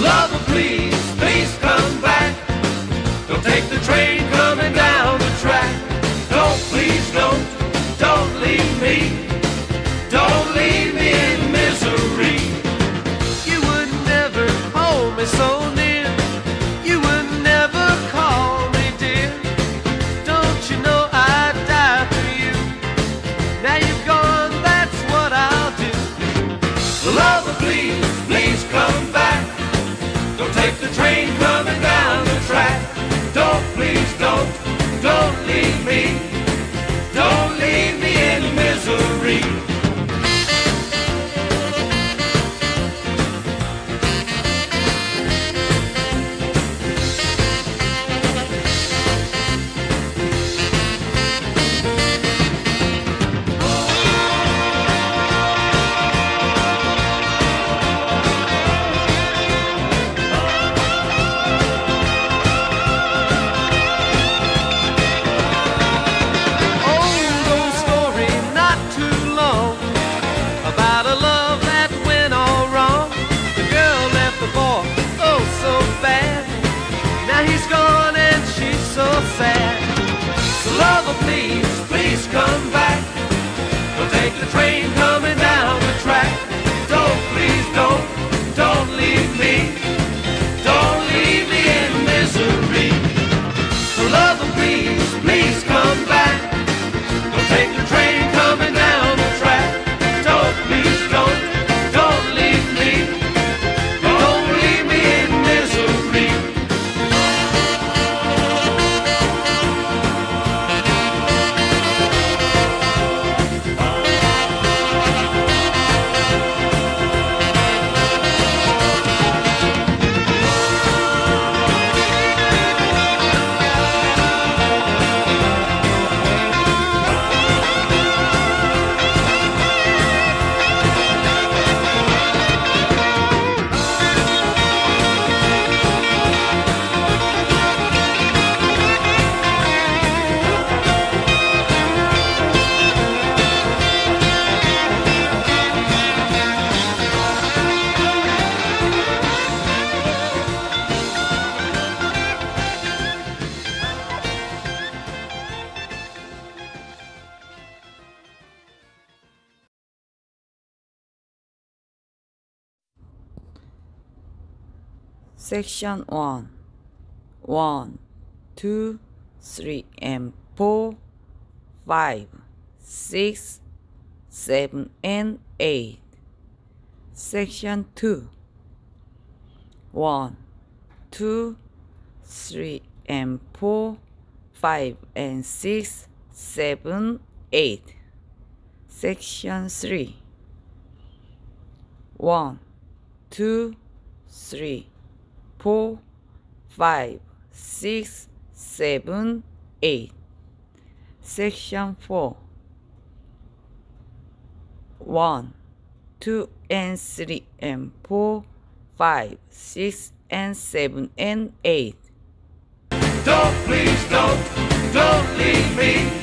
Lover, please, please come back. Don't take the train coming down the track. Don't, please don't, don't leave me. Don't leave me in misery. You would never hold me so near. You would never call me dear. Don't you know I'd die for you? Now you've gone, that's what I'll do. Lover, please. Don't leave me. Section 1 1, 2, 3, and 4, 5, 6, 7, and 8. Section 2 1, 2, 3, and 4, 5, and 6, 7, 8. Section 3 1, 2, 3, four, five, six, seven, eight. Section four. One, two, and three, and four, five, six, and seven, and eight. Don't, please don't, don't leave me.